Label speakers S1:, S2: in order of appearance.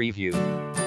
S1: preview.